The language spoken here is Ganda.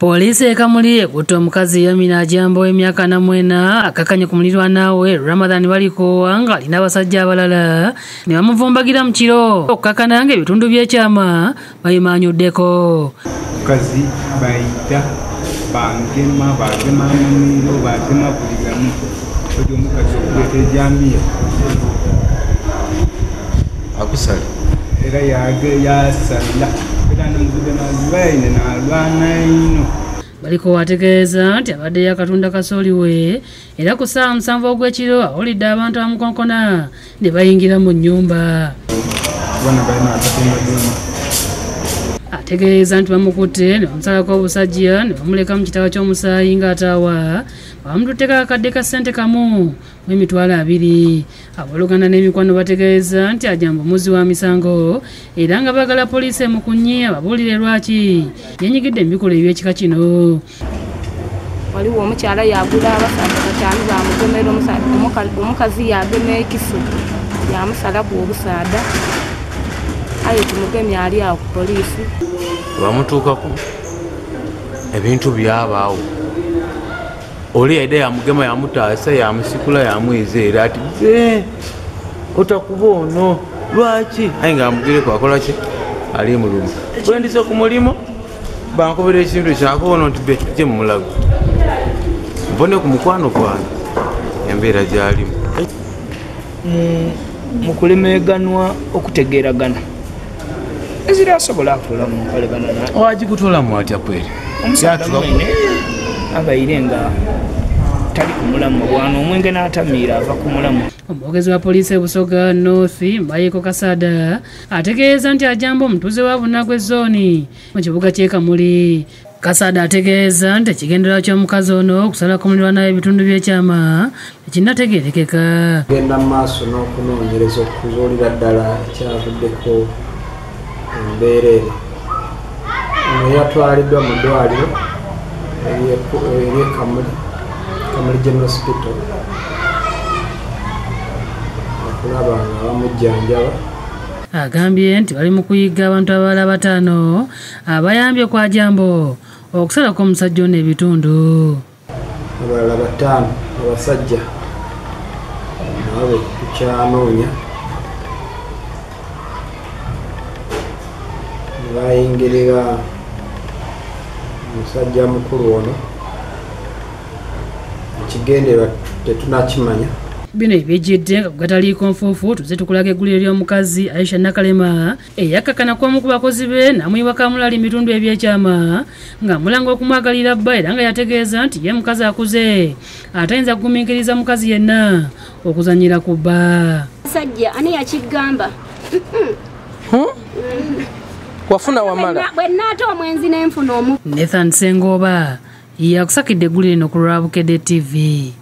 Poliisi e Kamuli ekutte omukazi Yamina Ajambo w'emyaka namwena akakanye ku muliraanwa we Ramadhan Balikoowa ng'alina abasajja abalala ne bamuvumbagira mu kiro. Okukakana ng'ebitundu by'ekyama babimaanyuddeko. Omukazi bayita bangema bagema amamiro bagema buli gamu oli omukazi okuleeta ejambiya akusala era yasala era nomuzibe nazibaine nalwana ino Balikoowa ategeeza nti abadde yakatunda kasooli we era ku ssaawa musanvu ogw'ekiro awulidde abantu bamukonkona ne bayingira mu nnyumba. abaana balina akatembatemba ategeeza nti bamukutte ne bamusalako obusajja ne bamuleka mu kitabo ky'omusaayi ng'ataawa bamututteko akadde ka ssente kamu mu emitwalo abiri. Abooluganda n'emikwano bategeeza nti ajamba omuzzi wa misango era nga baagala poliisi emukunye ababuulire lwaki. Yenyigidde mu bikolwa eby'ekika kino. Waliwo omukyala yagula abasaadde bataano bamugemera omukazi yagema ekisu yamusalaku obusaada aye tumugemye ali awo ku poliisi. Bamutuukaku ebintu byabaawo. Oli yaida yamugema yamutaasa yamusikula yamwezeera ati "Ve, otakuba ono lwaki? Aye nga amugireku akolaki ali mulumu bwendise ku mulimu bankobera ekintu kyakuba ono nti be tujje mumulago mbone ku mukwano gwange embeera gyalimu. Mu- mu kulemeganwa okutegeeragana ezira asobola atuula mu nkolagana na- wagikutolamu atya kweri omusaadde Kyatuka- mwene abaire nga tali ku mulamu bwana omwenge n'atamiira ava ku mulamu. Omwogezi wa poliisi ebusoga north mbayeko kasada ategeeza nti ajamba omutuuze wa bunagwa ezooni mu kibuga ky'e kamuli kasada ategeeza nti ekigendererwa ky'omukazi ono okusalako muliraanawo ebitundu by'ekyama tekinnategeerekeka genda mu maaso n'okunoonyereza okuzuulira ddala ekyavuddeko embeera eno. Ono yatwaliddwa mu ddwaliro ery'e- ery'ekamuli kamuli general hospital. Okulaba nga bamujjanjaba. Agambye nti bali mu kuyiga abantu abalala bataano abayambye kwa jambo okusalako omusajja ono ebitundu. Abalala bataano abasajja nabo tukyanoonya bayingirira omusajja mukulu ono. Ekigenderwa tetunakimanya. Bino ebijjidde nga kugataliiko nfuufu tuze tukulaga egguliro ly'omukazi aisha nakalema eyakkakana kw'omu ku bakozi be n'amuyiwa kamulali mitundu ebyekyama nga mulanga okumwagalira bba era nga yategeeza nti ye mukazi akuze. Atayinza kugumiikiriza mukazi yenna okuzanyira ku bba. Sajja ani yakigamba wafuna wamala. bwe naata omwenzi n'enfuna omu. Nathan sengooba yakusakidde egguliro lino ku lwabukedde tv